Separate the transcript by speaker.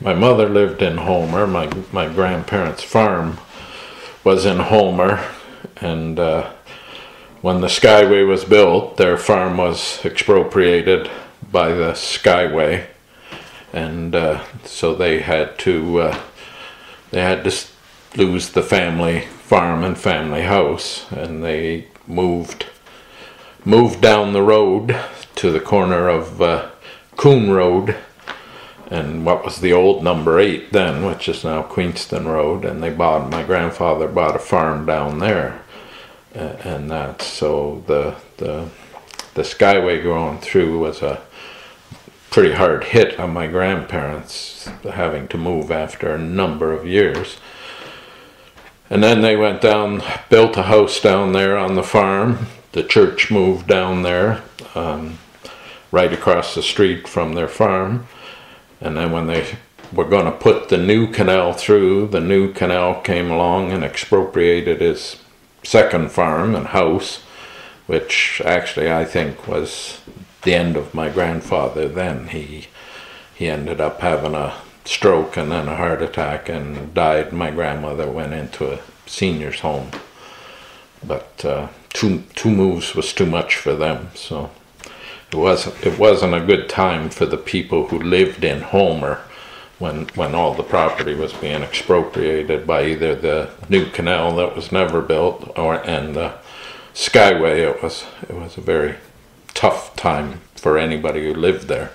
Speaker 1: My mother lived in Homer. My my grandparents' farm was in Homer, and uh, when the Skyway was built, their farm was expropriated by the Skyway, and uh, so they had to uh, they had to lose the family farm and family house, and they moved moved down the road to the corner of uh, Coon Road and what was the old number eight then, which is now Queenston Road, and they bought my grandfather bought a farm down there, A- and that so the the the Skyway going through was a pretty hard hit on my grandparents having to move after a number of years. And then they went down, built a house down there on the farm. The church moved down there, um, right across the street from their farm. And then when they were going to put the new canal through, the new canal came along and expropriated his second farm and house, which actually I think was the end of my grandfather. Then he he ended up having a stroke and then a heart attack and died. My grandmother went into a senior's home, but uh, two two moves was too much for them, so it wasn't it wasn't a good time for the people who lived in Homer when when all the property was being expropriated by either the new canal that was never built or and the Skyway. It was it was a very tough time for anybody who lived there.